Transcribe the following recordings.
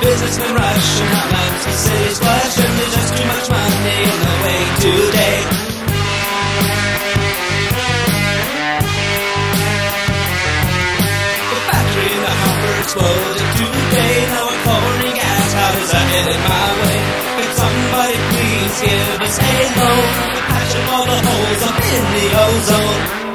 Businessmen rush, and flush, and there's give us a loan? The of all the holes up in the ozone.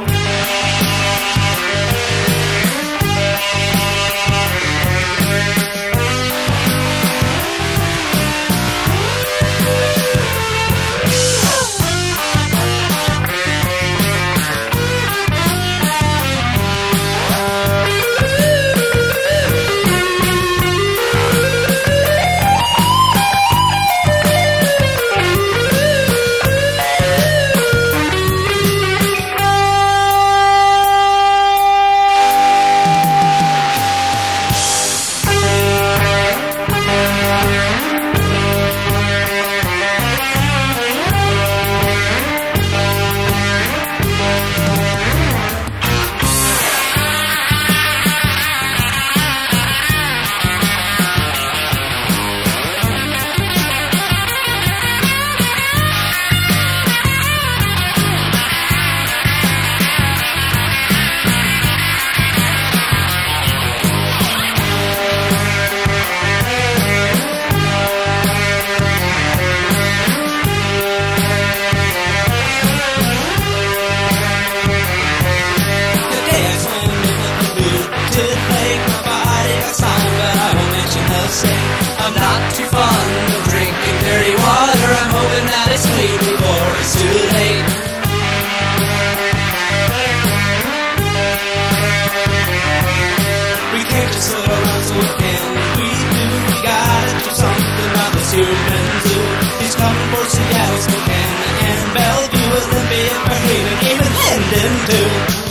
Same. I'm not too fond of drinking dirty water. I'm hoping that it's clean before it's too late. We can't just sit around so can we do? We gotta do something about this human zoo. He's coming for Seattle, Spokane, and Bellevue, then Fairhaven, even Lynden too.